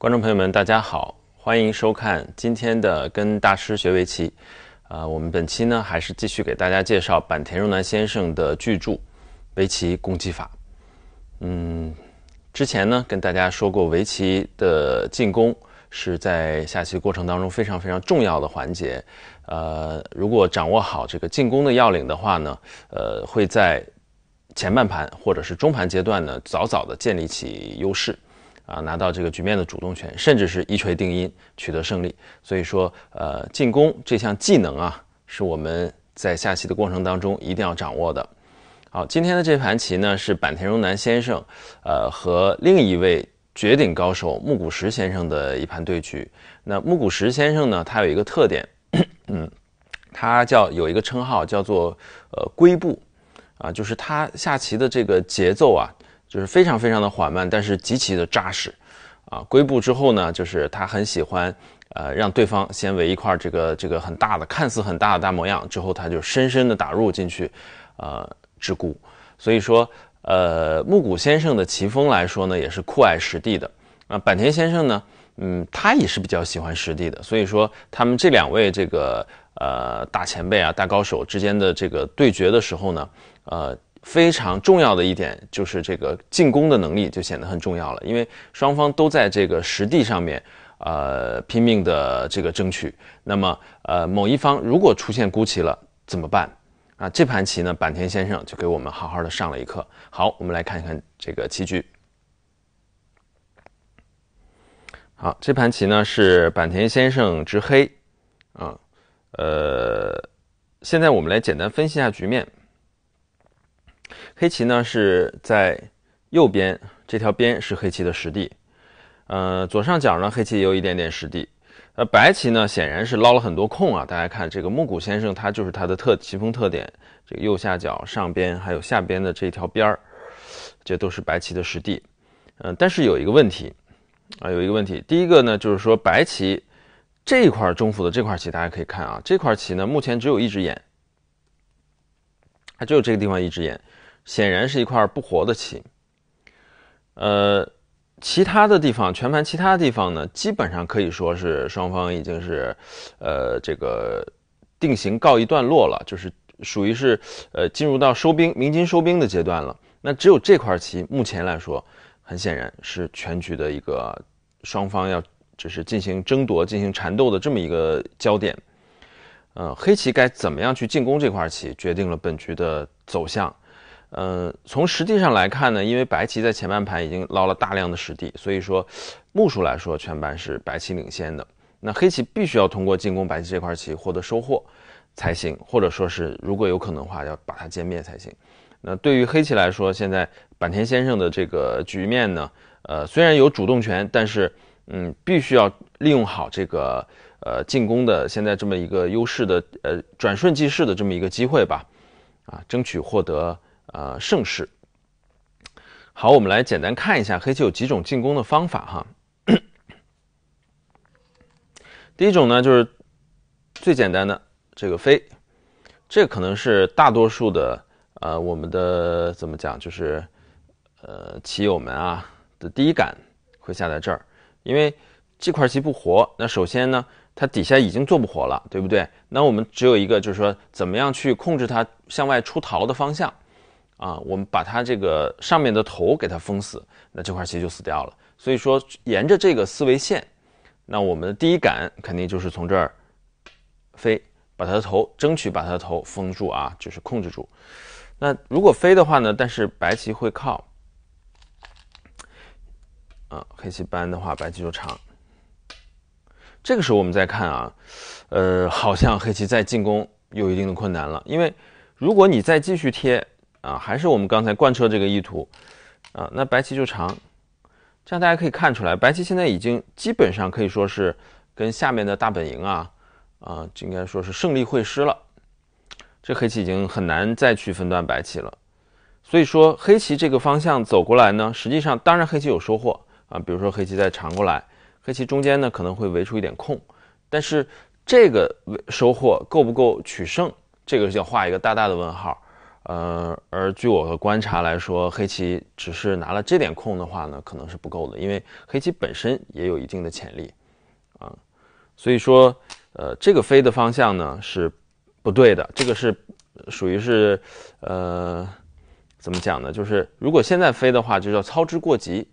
观众朋友们，大家好，欢迎收看今天的《跟大师学围棋》。啊，我们本期呢还是继续给大家介绍坂田荣南先生的巨著《围棋攻击法》。嗯，之前呢跟大家说过，围棋的进攻是在下棋过程当中非常非常重要的环节。呃，如果掌握好这个进攻的要领的话呢，呃，会在前半盘或者是中盘阶段呢，早早的建立起优势。啊，拿到这个局面的主动权，甚至是一锤定音取得胜利。所以说，呃，进攻这项技能啊，是我们在下棋的过程当中一定要掌握的。好，今天的这盘棋呢，是坂田荣南先生，呃，和另一位绝顶高手木谷实先生的一盘对局。那木谷实先生呢，他有一个特点，嗯，他叫有一个称号叫做呃龟步，啊，就是他下棋的这个节奏啊。就是非常非常的缓慢，但是极其的扎实，啊，归步之后呢，就是他很喜欢，呃，让对方先围一块这个这个很大的，看似很大的大模样，之后他就深深的打入进去，呃，止沽。所以说，呃，木谷先生的棋风来说呢，也是酷爱实地的。啊，坂田先生呢，嗯，他也是比较喜欢实地的。所以说，他们这两位这个呃大前辈啊，大高手之间的这个对决的时候呢，呃。非常重要的一点就是这个进攻的能力就显得很重要了，因为双方都在这个实地上面，呃，拼命的这个争取。那么，呃，某一方如果出现孤棋了怎么办？啊，这盘棋呢，坂田先生就给我们好好的上了一课。好，我们来看一看这个棋局。好，这盘棋呢是坂田先生之黑，啊，呃，现在我们来简单分析一下局面。黑棋呢是在右边这条边是黑棋的实地，呃，左上角呢黑棋也有一点点实地，呃，白棋呢显然是捞了很多空啊。大家看这个木谷先生，他就是他的特棋风特点，这个右下角上边还有下边的这条边儿，这都是白棋的实地。嗯，但是有一个问题啊，有一个问题，第一个呢就是说白棋这一块中府的这块棋，大家可以看啊，这块棋呢目前只有一只眼。它只有这个地方一只眼，显然是一块不活的棋。呃，其他的地方，全盘其他地方呢，基本上可以说是双方已经是，呃，这个定型告一段落了，就是属于是呃进入到收兵、鸣金收兵的阶段了。那只有这块棋，目前来说，很显然是全局的一个双方要就是进行争夺、进行缠斗的这么一个焦点。呃，黑棋该怎么样去进攻这块棋，决定了本局的走向。呃，从实际上来看呢，因为白棋在前半盘已经捞了大量的实地，所以说目数来说，全盘是白棋领先的。那黑棋必须要通过进攻白棋这块棋获得收获才行，或者说是如果有可能的话，要把它歼灭才行。那对于黑棋来说，现在坂田先生的这个局面呢，呃，虽然有主动权，但是嗯，必须要利用好这个。呃，进攻的现在这么一个优势的，呃，转瞬即逝的这么一个机会吧，啊，争取获得呃盛世。好，我们来简单看一下黑棋有几种进攻的方法哈。第一种呢，就是最简单的这个飞，这可能是大多数的呃我们的怎么讲，就是呃棋友们啊的第一感会下在这儿，因为这块棋不活，那首先呢。它底下已经做不活了，对不对？那我们只有一个，就是说怎么样去控制它向外出逃的方向啊？我们把它这个上面的头给它封死，那这块棋就死掉了。所以说，沿着这个思维线，那我们的第一感肯定就是从这儿飞，把它的头争取把它的头封住啊，就是控制住。那如果飞的话呢？但是白棋会靠啊，黑棋搬的话，白棋就长。这个时候我们再看啊，呃，好像黑棋在进攻有一定的困难了，因为如果你再继续贴啊，还是我们刚才贯彻这个意图啊，那白棋就长，这样大家可以看出来，白棋现在已经基本上可以说是跟下面的大本营啊啊，应该说是胜利会师了，这黑棋已经很难再去分段白棋了，所以说黑棋这个方向走过来呢，实际上当然黑棋有收获啊，比如说黑棋再长过来。黑棋中间呢可能会围出一点空，但是这个收获够不够取胜，这个要画一个大大的问号。呃，而据我的观察来说，黑棋只是拿了这点空的话呢，可能是不够的，因为黑棋本身也有一定的潜力啊。所以说，呃，这个飞的方向呢是不对的，这个是属于是呃，怎么讲呢？就是如果现在飞的话，就叫操之过急，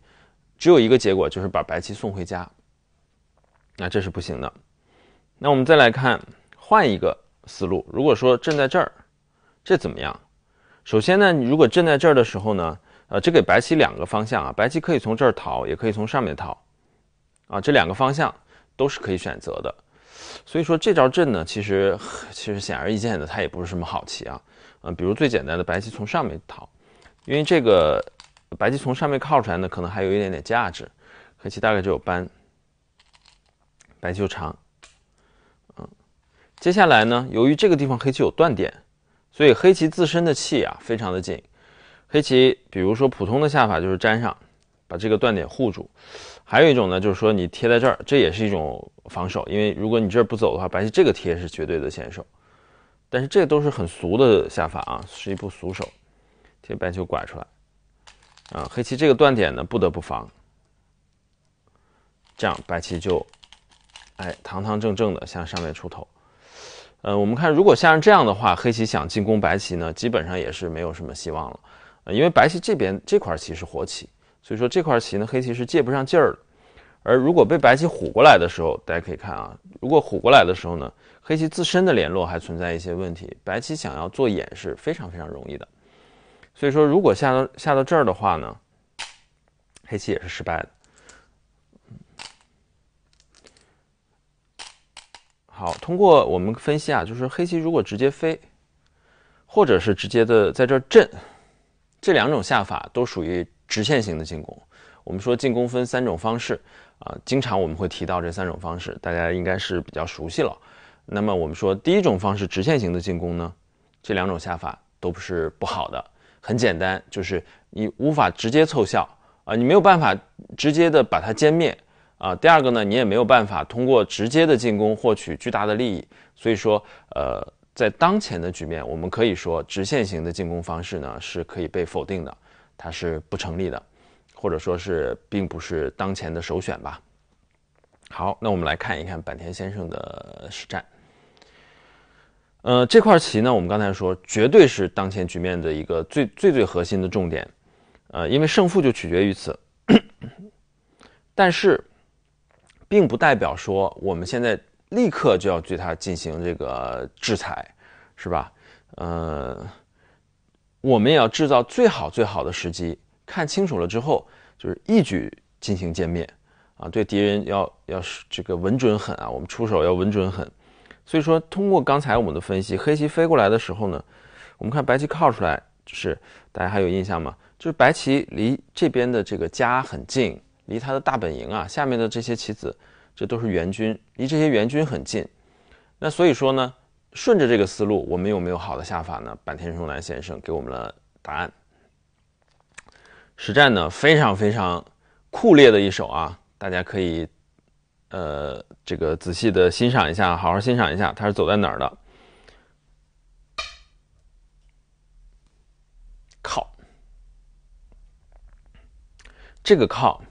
只有一个结果就是把白棋送回家，那这是不行的。那我们再来看换一个思路，如果说正在这儿，这怎么样？首先呢，你如果正在这儿的时候呢，呃，这给白棋两个方向啊，白棋可以从这儿逃，也可以从上面逃，啊，这两个方向都是可以选择的。所以说这招阵呢，其实其实显而易见的，它也不是什么好棋啊。嗯，比如最简单的白棋从上面逃，因为这个白棋从上面靠出来呢，可能还有一点点价值。黑棋大概只有搬，白棋就长。嗯，接下来呢，由于这个地方黑棋有断点。所以黑棋自身的气啊非常的紧，黑棋比如说普通的下法就是粘上，把这个断点护住。还有一种呢，就是说你贴在这儿，这也是一种防守，因为如果你这儿不走的话，白棋这个贴是绝对的先手。但是这都是很俗的下法啊，是一步俗手，贴白棋拐出来啊，黑棋这个断点呢不得不防，这样白棋就哎堂堂正正的向上面出头。呃，我们看，如果下成这样的话，黑棋想进攻白棋呢，基本上也是没有什么希望了。呃，因为白棋这边这块棋是活棋，所以说这块棋呢，黑棋是借不上劲儿的。而如果被白棋虎过来的时候，大家可以看啊，如果虎过来的时候呢，黑棋自身的联络还存在一些问题，白棋想要做眼是非常非常容易的。所以说，如果下到下到这儿的话呢，黑棋也是失败的。好，通过我们分析啊，就是黑棋如果直接飞，或者是直接的在这震，这两种下法都属于直线型的进攻。我们说进攻分三种方式啊，经常我们会提到这三种方式，大家应该是比较熟悉了。那么我们说第一种方式直线型的进攻呢，这两种下法都不是不好的，很简单，就是你无法直接凑效啊，你没有办法直接的把它歼灭。啊，第二个呢，你也没有办法通过直接的进攻获取巨大的利益，所以说，呃，在当前的局面，我们可以说直线型的进攻方式呢是可以被否定的，它是不成立的，或者说是并不是当前的首选吧。好，那我们来看一看坂田先生的实战。呃，这块棋呢，我们刚才说绝对是当前局面的一个最最最核心的重点，呃，因为胜负就取决于此，但是。并不代表说我们现在立刻就要对它进行这个制裁，是吧？呃，我们也要制造最好最好的时机，看清楚了之后，就是一举进行歼灭啊！对敌人要要是这个稳准狠啊，我们出手要稳准狠。所以说，通过刚才我们的分析，黑棋飞过来的时候呢，我们看白棋靠出来，就是大家还有印象吗？就是白棋离这边的这个家很近。离他的大本营啊，下面的这些棋子，这都是援军，离这些援军很近。那所以说呢，顺着这个思路，我们有没有好的下法呢？坂田荣男先生给我们了答案。实战呢，非常非常酷烈的一手啊，大家可以呃这个仔细的欣赏一下，好好欣赏一下，他是走在哪儿的？靠，这个靠。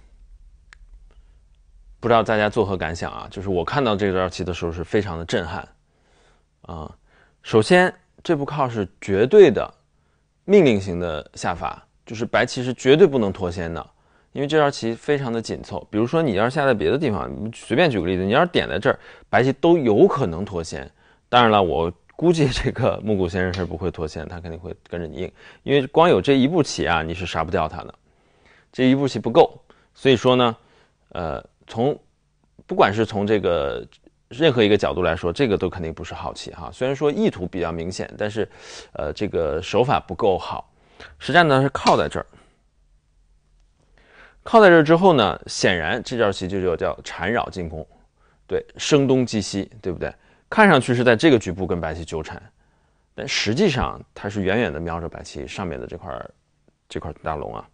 不知道大家作何感想啊？就是我看到这招棋的时候是非常的震撼，啊，首先这步靠是绝对的命令型的下法，就是白棋是绝对不能脱先的，因为这招棋非常的紧凑。比如说你要是下在别的地方，随便举个例子，你要是点在这儿，白棋都有可能脱先。当然了，我估计这个木谷先生是不会脱先，他肯定会跟着你应，因为光有这一步棋啊，你是杀不掉他的，这一步棋不够。所以说呢，呃。从不管是从这个任何一个角度来说，这个都肯定不是好棋哈。虽然说意图比较明显，但是呃，这个手法不够好。实战呢是靠在这儿，靠在这儿之后呢，显然这招棋就叫叫缠绕进攻，对，声东击西，对不对？看上去是在这个局部跟白棋纠缠，但实际上它是远远的瞄着白棋上面的这块这块大龙啊。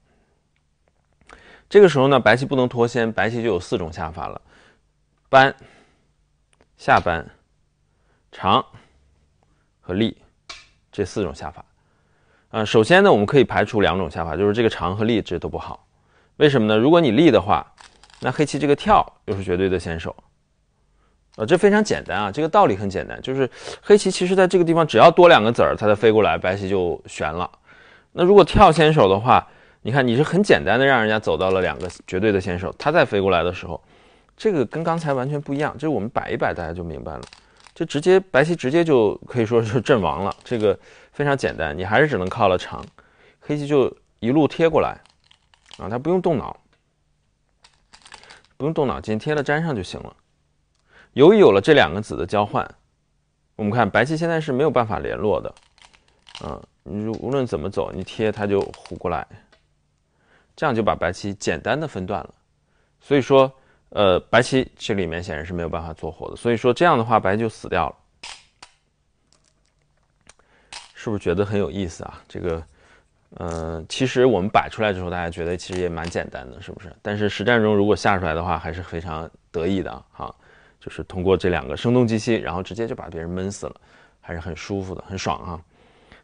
这个时候呢，白棋不能脱先，白棋就有四种下法了：搬、下搬、长和立这四种下法。呃，首先呢，我们可以排除两种下法，就是这个长和立这都不好。为什么呢？如果你立的话，那黑棋这个跳又是绝对的先手。呃，这非常简单啊，这个道理很简单，就是黑棋其实在这个地方只要多两个子儿，它再飞过来，白棋就悬了。那如果跳先手的话，你看你是很简单的让人家走到了两个绝对的先手，他再飞过来的时候，这个跟刚才完全不一样。这我们摆一摆，大家就明白了。就直接白棋直接就可以说是阵亡了，这个非常简单，你还是只能靠了长，黑棋就一路贴过来，啊，他不用动脑，不用动脑筋，贴了粘上就行了。由于有了这两个子的交换，我们看白棋现在是没有办法联络的，啊，你无论怎么走，你贴它就虎过来，这样就把白棋简单的分段了，所以说。呃，白棋这里面显然是没有办法做活的，所以说这样的话，白就死掉了，是不是觉得很有意思啊？这个，呃，其实我们摆出来之后，大家觉得其实也蛮简单的，是不是？但是实战中如果下出来的话，还是非常得意的哈，就是通过这两个声东击西，然后直接就把别人闷死了，还是很舒服的，很爽啊。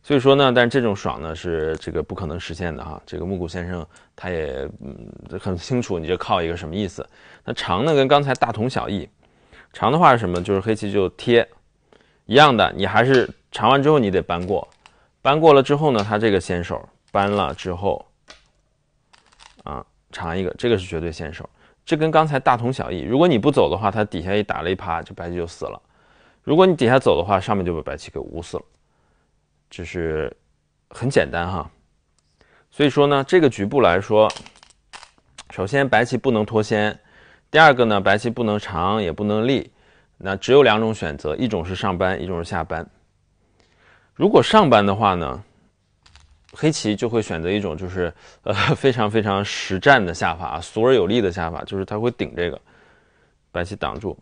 所以说呢，但是这种爽呢是这个不可能实现的哈。这个木谷先生他也嗯很清楚，你这靠一个什么意思？那长呢跟刚才大同小异，长的话是什么？就是黑棋就贴，一样的，你还是长完之后你得搬过，搬过了之后呢，他这个先手搬了之后，啊长一个，这个是绝对先手，这跟刚才大同小异。如果你不走的话，他底下一打了一趴，就白棋就死了；如果你底下走的话，上面就把白棋给捂死了。就是很简单哈，所以说呢，这个局部来说，首先白棋不能脱先，第二个呢，白棋不能长也不能立，那只有两种选择，一种是上班，一种是下班。如果上班的话呢，黑棋就会选择一种就是呃 非常非常实战的下法，俗而有力的下法，就是他会顶这个，白棋挡住，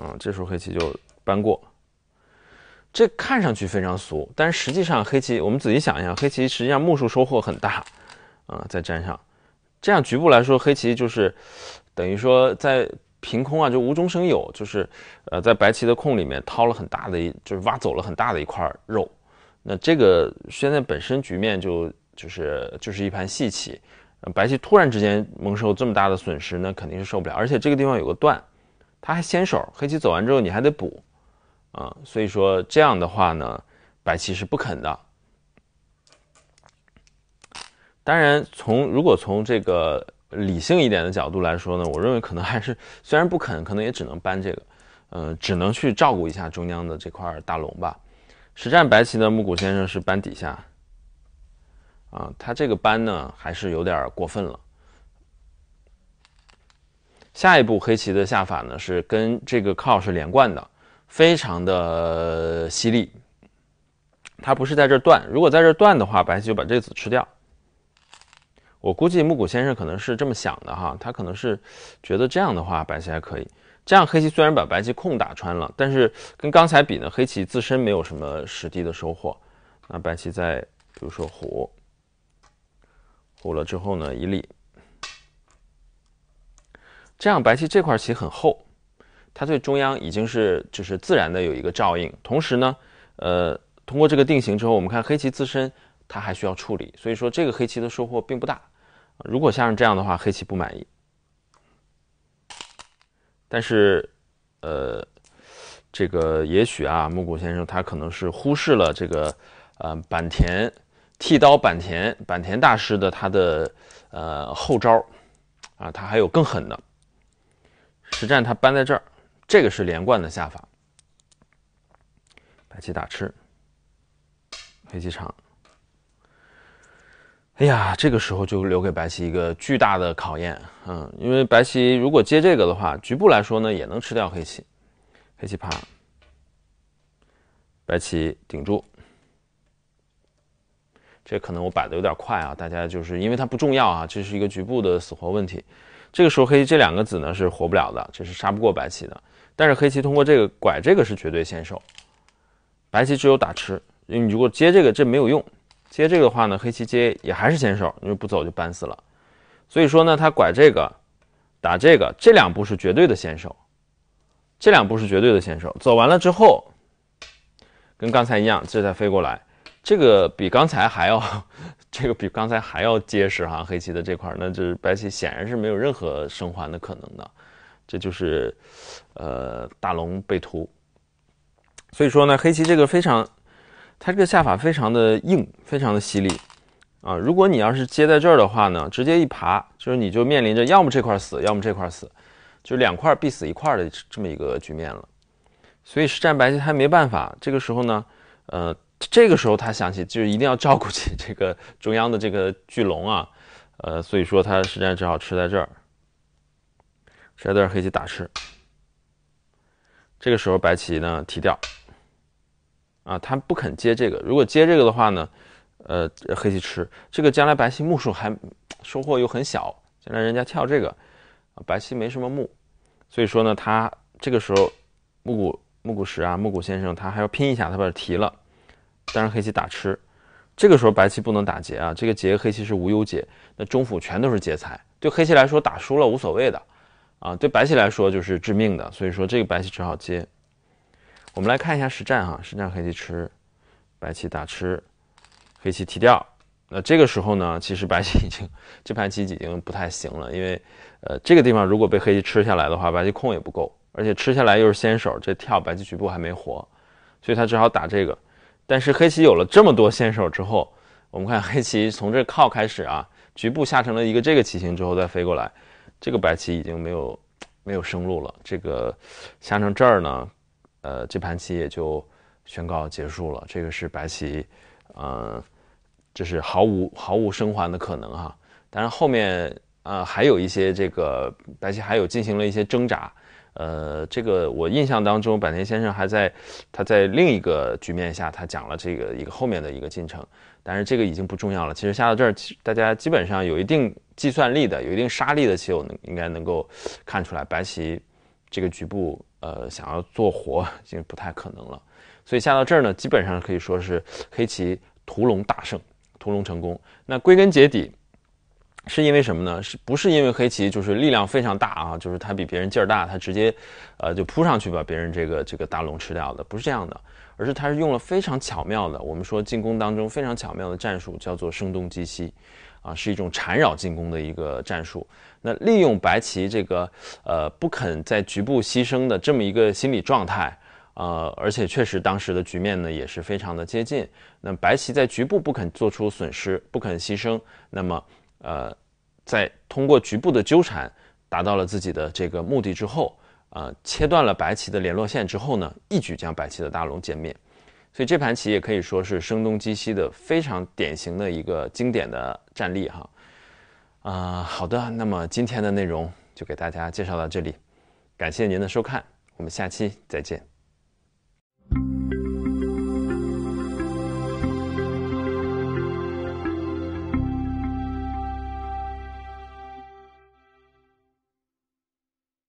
嗯，这时候黑棋就搬过。这看上去非常俗，但是实际上黑棋，我们仔细想一想，黑棋实际上目数收获很大，啊，在粘上，这样局部来说，黑棋就是等于说在凭空啊，就无中生有，就是呃，在白棋的空里面掏了很大的一，就是挖走了很大的一块肉，那这个现在本身局面就就是就是一盘细棋，白棋突然之间蒙受这么大的损失，那肯定是受不了，而且这个地方有个断，他还先手，黑棋走完之后你还得补。啊，所以说这样的话呢，白棋是不肯的。当然，从如果从这个理性一点的角度来说呢，我认为可能还是虽然不肯，可能也只能搬这个，呃，只能去照顾一下中央的这块大龙吧。实战白棋的木谷先生是搬底下，啊，他这个搬呢还是有点过分了。下一步黑棋的下法呢是跟这个靠是连贯的。非常的犀利，它不是在这断，如果在这断的话，白棋就把这子吃掉。我估计木谷先生可能是这么想的哈，他可能是觉得这样的话白棋还可以，这样黑棋虽然把白棋空打穿了，但是跟刚才比呢，黑棋自身没有什么实地的收获。那白棋在比如说虎，虎了之后呢一立，这样白棋这块棋很厚。它对中央已经是就是自然的有一个照应，同时呢，呃，通过这个定型之后，我们看黑棋自身它还需要处理，所以说这个黑棋的收获并不大。如果像是这样的话，黑棋不满意。但是，呃，这个也许啊，木谷先生他可能是忽视了这个呃坂田剃刀坂田坂田大师的他的呃后招啊，他还有更狠的实战，他搬在这儿。这个是连贯的下法，白棋打吃，黑棋长。哎呀，这个时候就留给白棋一个巨大的考验，嗯，因为白棋如果接这个的话，局部来说呢也能吃掉黑棋，黑棋怕，白棋顶住。这可能我摆的有点快啊，大家就是因为它不重要啊，这是一个局部的死活问题。这个时候黑这两个子呢是活不了的，这是杀不过白棋的。但是黑棋通过这个拐这个是绝对先手，白棋只有打吃，因为你如果接这个这没有用，接这个的话呢，黑棋接也还是先手，因为不走就扳死了。所以说呢，他拐这个，打这个，这两步是绝对的先手，这两步是绝对的先手。走完了之后，跟刚才一样，这才飞过来，这个比刚才还要，这个比刚才还要结实哈。黑棋的这块，那这白棋显然是没有任何生还的可能的，这就是呃大龙被屠。所以说呢，黑棋这个非常，它这个下法非常的硬，非常的犀利啊。如果你要是接在这儿的话呢，直接一爬，就是你就面临着要么这块死，要么这块死，就两块必死一块的这么一个局面了。所以实战白棋他没办法，这个时候呢，呃，这个时候他想起就是一定要照顾起这个中央的这个巨龙啊，呃，所以说他实战只好吃在这儿，吃在这儿黑棋打吃。这个时候白棋呢提掉，啊，他不肯接这个，如果接这个的话呢，呃，黑棋吃。这个将来白棋目数还收获又很小，将来人家跳这个，白棋没什么目，所以说呢，他这个时候木谷。木谷石啊，木谷先生他还要拼一下，他把它提了，当然黑棋打吃，这个时候白棋不能打劫啊，这个劫黑棋是无忧劫，那中府全都是劫财，对黑棋来说打输了无所谓的，啊，对白棋来说就是致命的，所以说这个白棋只好接。我们来看一下实战哈，实战黑棋吃，白棋打吃，黑棋提掉，那这个时候呢，其实白棋已经这盘棋已经不太行了，因为呃这个地方如果被黑棋吃下来的话，白棋空也不够。而且吃下来又是先手，这跳白棋局部还没活，所以他只好打这个。但是黑棋有了这么多先手之后，我们看黑棋从这靠开始啊，局部下成了一个这个棋形之后再飞过来，这个白棋已经没有没有生路了。这个下成这儿呢，呃，这盘棋也就宣告结束了。这个是白棋，呃，这是毫无毫无生还的可能哈。当然后面呃还有一些这个白棋还有进行了一些挣扎。呃，这个我印象当中，坂田先生还在他在另一个局面下，他讲了这个一个后面的一个进程，但是这个已经不重要了。其实下到这儿，大家基本上有一定计算力的、有一定杀力的棋友，能应该能够看出来，白棋这个局部呃想要做活已经不太可能了。所以下到这儿呢，基本上可以说是黑棋屠龙大胜，屠龙成功。那归根结底。是因为什么呢？是不是因为黑棋就是力量非常大啊？就是他比别人劲儿大，他直接，呃，就扑上去把别人这个这个大龙吃掉的，不是这样的，而是他是用了非常巧妙的，我们说进攻当中非常巧妙的战术，叫做声东击西，啊，是一种缠绕进攻的一个战术。那利用白棋这个呃不肯在局部牺牲的这么一个心理状态，呃，而且确实当时的局面呢也是非常的接近。那白棋在局部不肯做出损失，不肯牺牲，那么。呃，在通过局部的纠缠达到了自己的这个目的之后，呃，切断了白棋的联络线之后呢，一举将白棋的大龙歼灭。所以这盘棋也可以说是声东击西的非常典型的一个经典的战例哈。啊，好的，那么今天的内容就给大家介绍到这里，感谢您的收看，我们下期再见。